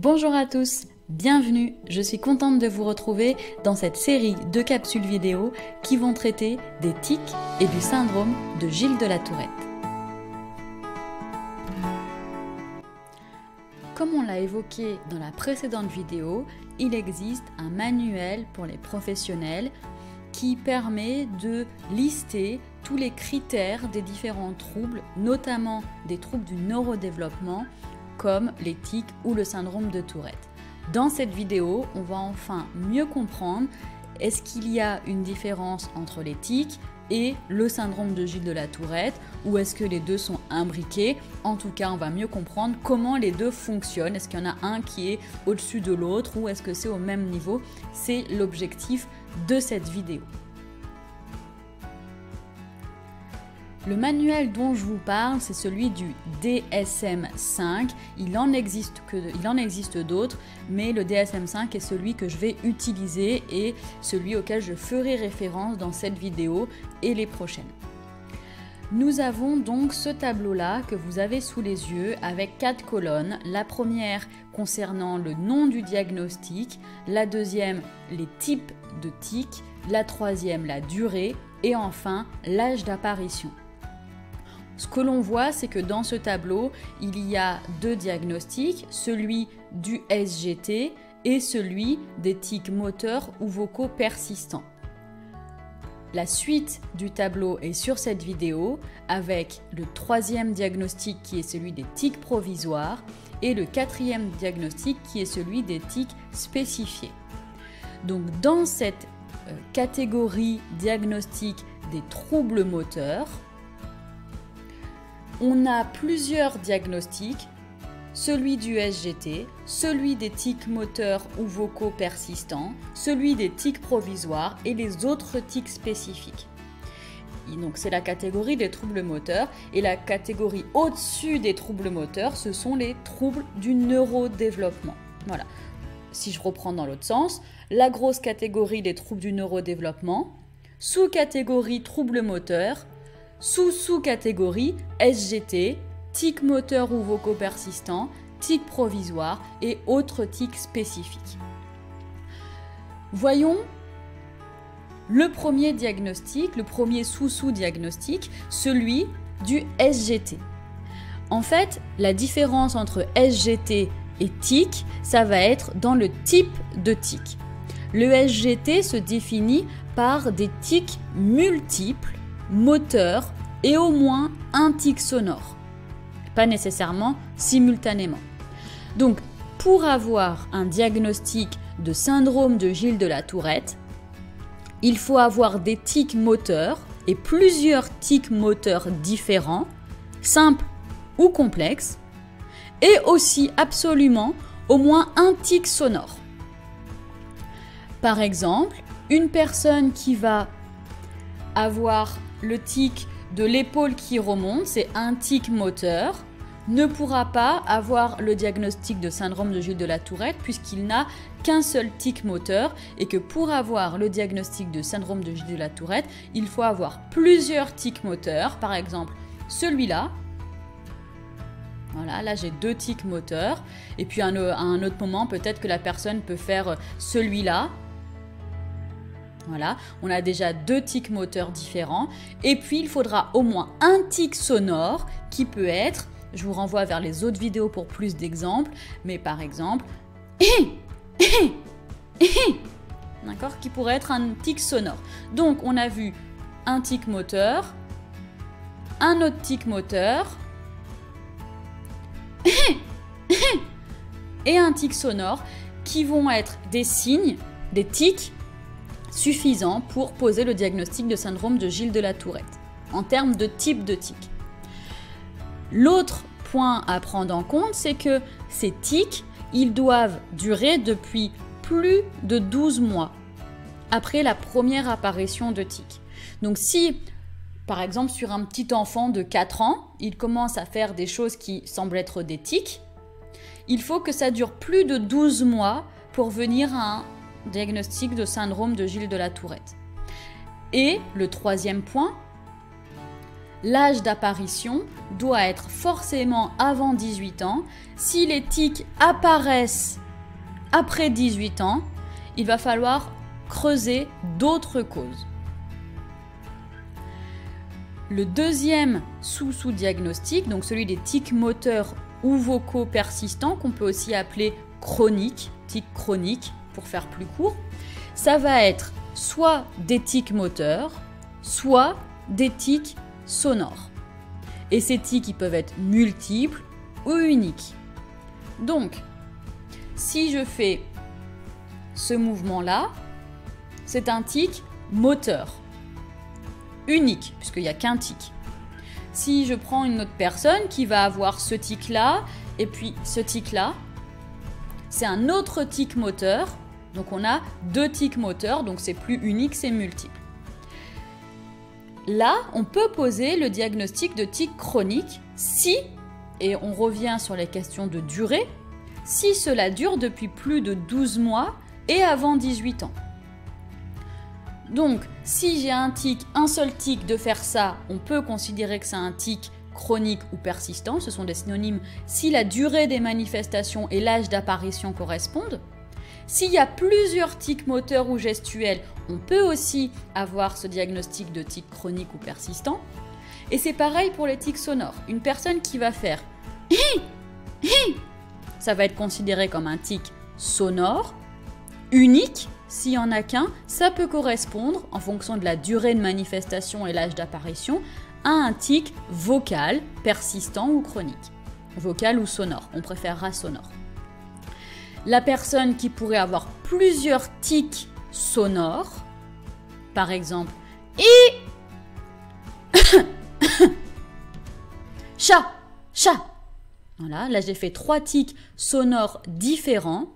Bonjour à tous, bienvenue, je suis contente de vous retrouver dans cette série de capsules vidéo qui vont traiter des tics et du syndrome de Gilles de la Tourette. Comme on l'a évoqué dans la précédente vidéo, il existe un manuel pour les professionnels qui permet de lister tous les critères des différents troubles, notamment des troubles du neurodéveloppement comme les tics ou le syndrome de Tourette. Dans cette vidéo, on va enfin mieux comprendre est-ce qu'il y a une différence entre les tics et le syndrome de Gilles de la Tourette ou est-ce que les deux sont imbriqués En tout cas, on va mieux comprendre comment les deux fonctionnent. Est-ce qu'il y en a un qui est au-dessus de l'autre ou est-ce que c'est au même niveau C'est l'objectif de cette vidéo. Le manuel dont je vous parle, c'est celui du DSM5. Il en existe, d'autres, mais le DSM5 est celui que je vais utiliser et celui auquel je ferai référence dans cette vidéo et les prochaines. Nous avons donc ce tableau-là que vous avez sous les yeux avec quatre colonnes. La première concernant le nom du diagnostic, la deuxième les types de tics, la troisième la durée et enfin l'âge d'apparition. Ce que l'on voit, c'est que dans ce tableau, il y a deux diagnostics, celui du SGT et celui des tics moteurs ou vocaux persistants. La suite du tableau est sur cette vidéo avec le troisième diagnostic qui est celui des tics provisoires et le quatrième diagnostic qui est celui des tics spécifiés. Donc dans cette euh, catégorie diagnostique des troubles moteurs, on a plusieurs diagnostics, celui du SGT, celui des tics moteurs ou vocaux persistants, celui des tics provisoires et les autres tics spécifiques. donc c'est la catégorie des troubles moteurs et la catégorie au-dessus des troubles moteurs, ce sont les troubles du neurodéveloppement. Voilà. Si je reprends dans l'autre sens, la grosse catégorie des troubles du neurodéveloppement, sous-catégorie troubles moteurs, sous-sous-catégorie SGT, tic moteur ou vocaux persistants, tic provisoire et autres tics spécifiques. Voyons le premier diagnostic, le premier sous-sous-diagnostic, celui du SGT. En fait, la différence entre SGT et tic, ça va être dans le type de tic. Le SGT se définit par des tics multiples moteur et au moins un tic sonore. Pas nécessairement simultanément. Donc, pour avoir un diagnostic de syndrome de Gilles de la Tourette, il faut avoir des tics moteurs et plusieurs tics moteurs différents, simples ou complexes, et aussi absolument au moins un tic sonore. Par exemple, une personne qui va avoir le tic de l'épaule qui remonte, c'est un tic moteur, ne pourra pas avoir le diagnostic de syndrome de Gilles de la Tourette puisqu'il n'a qu'un seul tic moteur et que pour avoir le diagnostic de syndrome de Gilles de la Tourette, il faut avoir plusieurs tics moteurs, par exemple celui-là. Voilà, là j'ai deux tics moteurs. Et puis à un autre moment peut-être que la personne peut faire celui-là voilà, on a déjà deux tics moteurs différents. Et puis, il faudra au moins un tic sonore qui peut être, je vous renvoie vers les autres vidéos pour plus d'exemples, mais par exemple, d'accord, qui pourrait être un tic sonore. Donc, on a vu un tic moteur, un autre tic moteur, et un tic sonore qui vont être des signes, des tics suffisant pour poser le diagnostic de syndrome de Gilles de la Tourette, en termes de type de tic. L'autre point à prendre en compte, c'est que ces tics, ils doivent durer depuis plus de 12 mois après la première apparition de tics. Donc si, par exemple, sur un petit enfant de 4 ans, il commence à faire des choses qui semblent être des tics, il faut que ça dure plus de 12 mois pour venir à un diagnostic de syndrome de Gilles de la Tourette. Et le troisième point, l'âge d'apparition doit être forcément avant 18 ans. Si les tics apparaissent après 18 ans, il va falloir creuser d'autres causes. Le deuxième sous-sous-diagnostic, donc celui des tics moteurs ou vocaux persistants, qu'on peut aussi appeler chroniques, tics chroniques pour faire plus court, ça va être soit des tics moteurs, soit des tics sonores. Et ces tics, ils peuvent être multiples ou uniques. Donc, si je fais ce mouvement-là, c'est un tic moteur. Unique, puisqu'il n'y a qu'un tic. Si je prends une autre personne qui va avoir ce tic-là, et puis ce tic-là, c'est un autre tic moteur. Donc on a deux tics moteurs, donc c'est plus unique, c'est multiple. Là, on peut poser le diagnostic de tic chronique si, et on revient sur les questions de durée, si cela dure depuis plus de 12 mois et avant 18 ans. Donc, si j'ai un tic, un seul tic de faire ça, on peut considérer que c'est un tic chronique ou persistant, ce sont des synonymes si la durée des manifestations et l'âge d'apparition correspondent. S'il y a plusieurs tics moteurs ou gestuels, on peut aussi avoir ce diagnostic de tic chronique ou persistant. Et c'est pareil pour les tics sonores. Une personne qui va faire ça va être considéré comme un tic sonore, unique. S'il n'y en a qu'un, ça peut correspondre, en fonction de la durée de manifestation et l'âge d'apparition, à un tic vocal, persistant ou chronique. Vocal ou sonore, on préférera sonore la personne qui pourrait avoir plusieurs tics sonores, par exemple, et chat, chat. Voilà, là j'ai fait trois tics sonores différents.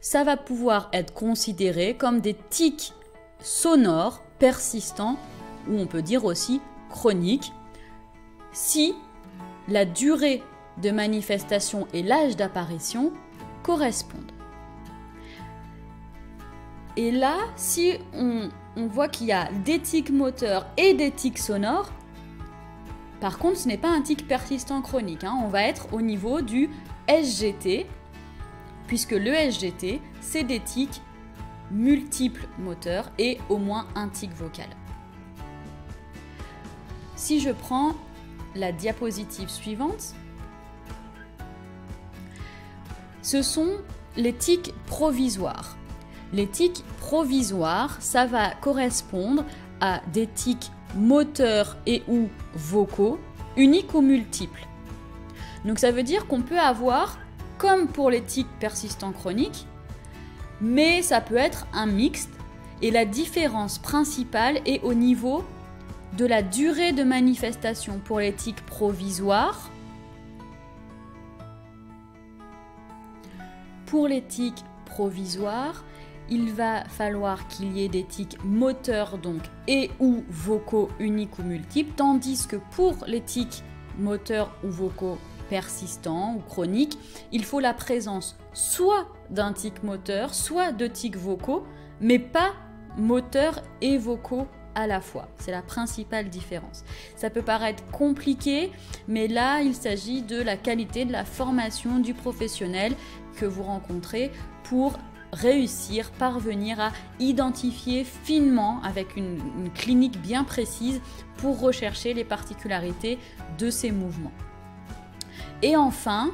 Ça va pouvoir être considéré comme des tics sonores persistants ou on peut dire aussi chroniques si la durée de manifestation et l'âge d'apparition correspondent. Et là, si on, voit qu'il y a des tics moteurs et des tics sonores, par contre, ce n'est pas un tic persistant chronique. Hein. On va être au niveau du SGT, puisque le SGT, c'est des tics multiples moteurs et au moins un tic vocal. Si je prends la diapositive suivante, ce sont les tics provisoires. Les tics provisoires, ça va correspondre à des tics moteurs et ou vocaux, uniques ou multiples. Donc ça veut dire qu'on peut avoir, comme pour les tics persistants chroniques, mais ça peut être un mixte, et la différence principale est au niveau de la durée de manifestation pour les tics provisoires Pour les tics provisoires, il va falloir qu'il y ait des tics moteurs donc et ou vocaux uniques ou multiples, tandis que pour les tics moteurs ou vocaux persistants ou chroniques, il faut la présence soit d'un tic moteur, soit de tics vocaux, mais pas moteurs et vocaux à la fois. C'est la principale différence. Ça peut paraître compliqué, mais là, il s'agit de la qualité de la formation du professionnel que vous rencontrez pour réussir, parvenir à identifier finement avec une, clinique bien précise pour rechercher les particularités de ces mouvements. Et enfin,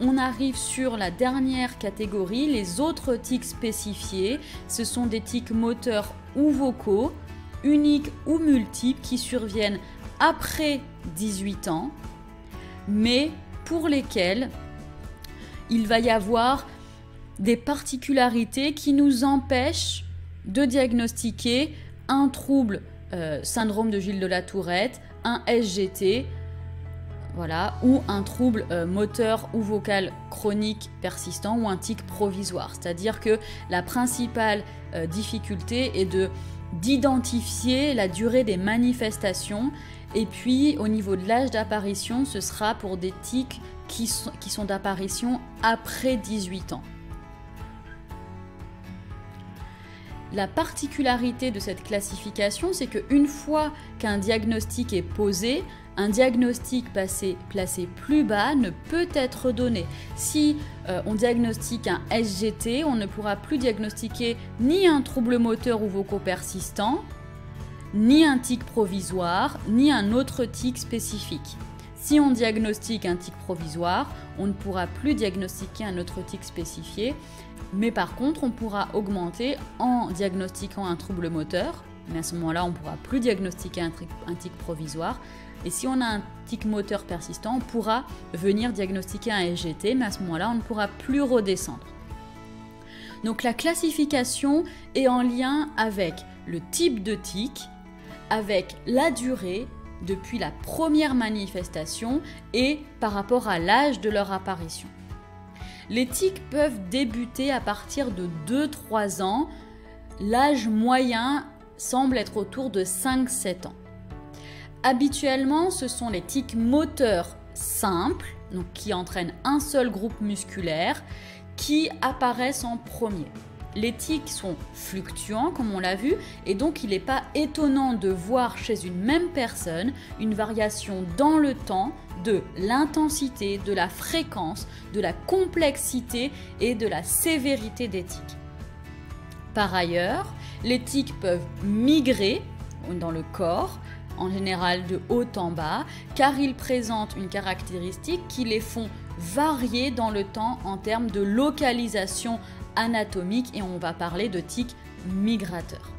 on arrive sur la dernière catégorie, les autres tics spécifiés. Ce sont des tics moteurs ou vocaux uniques ou multiples qui surviennent après 18 ans, mais pour lesquels il va y avoir des particularités qui nous empêchent de diagnostiquer un trouble euh, syndrome de Gilles de la Tourette, un SGT, voilà, ou un trouble euh, moteur ou vocal chronique persistant ou un tic provisoire. C'est-à-dire que la principale euh, difficulté est de d'identifier la durée des manifestations et puis au niveau de l'âge d'apparition, ce sera pour des tics qui sont, qui sont d'apparition après 18 ans. La particularité de cette classification, c'est qu'une fois qu'un diagnostic est posé, un diagnostic placé plus bas ne peut être donné. Si euh, on diagnostique un SGT, on ne pourra plus diagnostiquer ni un trouble moteur ou vocaux persistant, ni un tic provisoire, ni un autre tic spécifique. Si on diagnostique un tic provisoire, on ne pourra plus diagnostiquer un autre tic spécifié, mais par contre, on pourra augmenter en diagnostiquant un trouble moteur, mais à ce moment-là, on ne pourra plus diagnostiquer un, un tic provisoire, et si on a un tic moteur persistant, on pourra venir diagnostiquer un SGT, mais à ce moment-là, on ne pourra plus redescendre. Donc la classification est en lien avec le type de tic, avec la durée depuis la première manifestation et par rapport à l'âge de leur apparition. Les tics peuvent débuter à partir de 2-3 ans. L'âge moyen semble être autour de 5-7 ans. Habituellement, ce sont les tics moteurs simples, qui entraînent un seul groupe musculaire, qui apparaissent en premier. Les tics sont fluctuants, comme on l'a vu, et donc il n'est pas étonnant de voir chez une même personne une variation dans le temps de l'intensité, de la fréquence, de la complexité et de la sévérité des tics. Par ailleurs, les tics peuvent migrer dans le corps en général de haut en bas, car ils présentent une caractéristique qui les font varier dans le temps en termes de localisation anatomique et on va parler de tics migrateurs.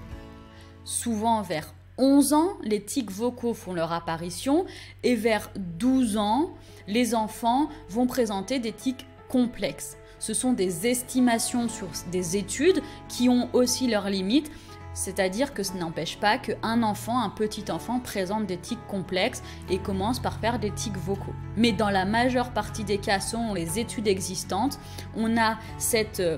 Souvent vers 11 ans, les tics vocaux font leur apparition et vers 12 ans, les enfants vont présenter des tics complexes. Ce sont des estimations sur des études qui ont aussi leurs limites c'est-à-dire que ce n'empêche pas qu'un enfant, un petit enfant, présente des tics complexes et commence par faire des tics vocaux. Mais dans la majeure partie des cas, selon les études existantes, on a cette euh,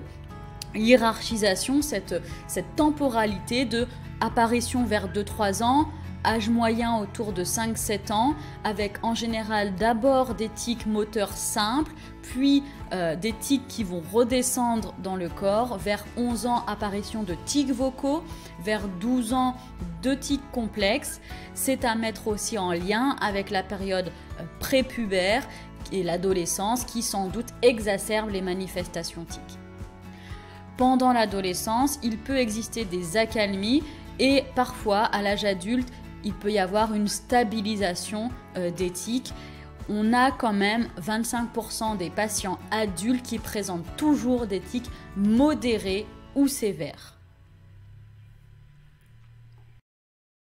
hiérarchisation, cette, cette temporalité de apparition vers 2-3 ans, âge moyen autour de 5-7 ans, avec en général d'abord des tics moteurs simples, puis euh, des tics qui vont redescendre dans le corps. Vers 11 ans, apparition de tics vocaux. Vers 12 ans, de tics complexes. C'est à mettre aussi en lien avec la période euh, prépubère et l'adolescence qui sans doute exacerbe les manifestations tics. Pendant l'adolescence, il peut exister des accalmies et parfois à l'âge adulte, il peut y avoir une stabilisation euh, d'éthique. On a quand même 25% des patients adultes qui présentent toujours des tics modérés ou sévères.